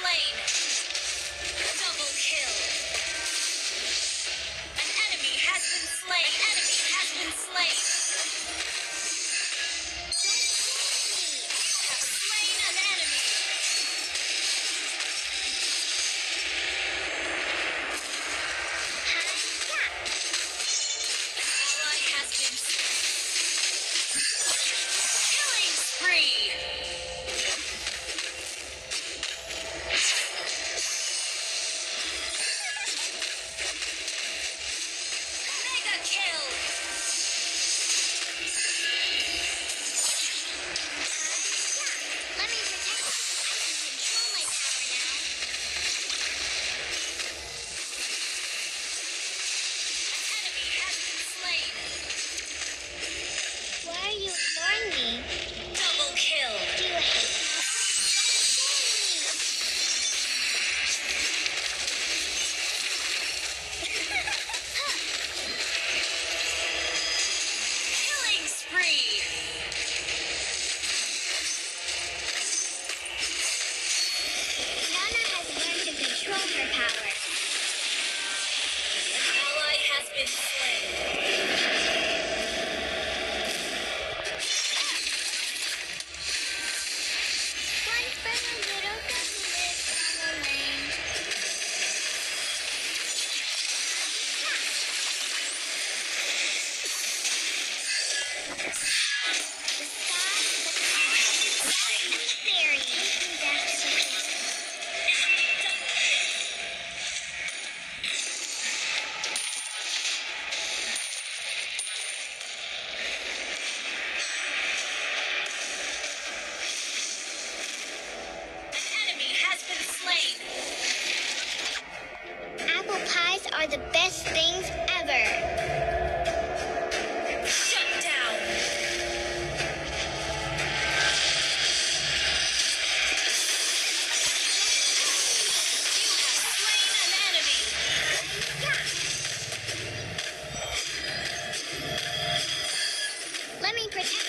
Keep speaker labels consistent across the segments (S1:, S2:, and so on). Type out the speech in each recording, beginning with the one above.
S1: slain. Double kill. An enemy has been slain. An enemy has been slain.
S2: slain.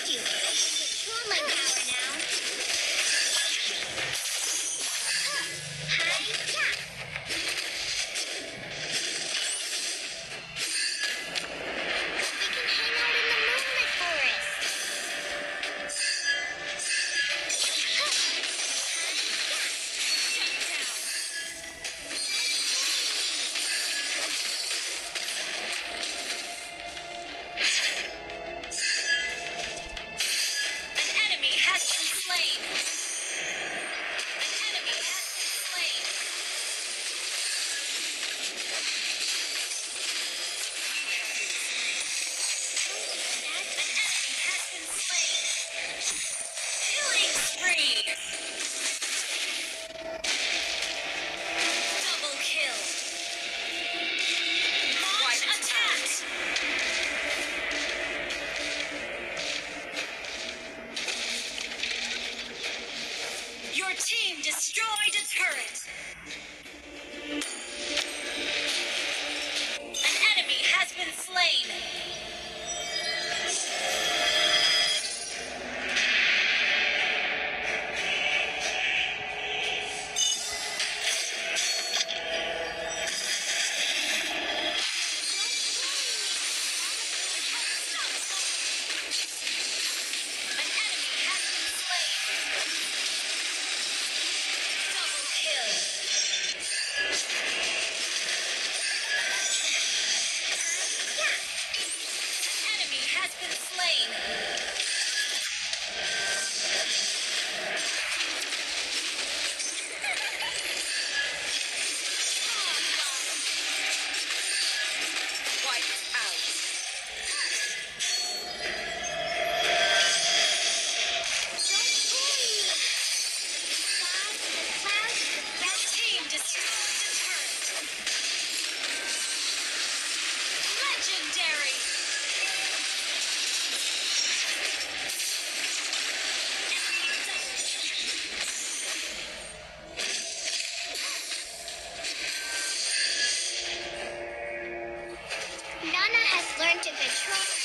S2: rescue. Trauma now. destroyed a turret.
S1: An enemy has been slain.
S2: learn to control.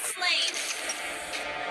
S1: slain.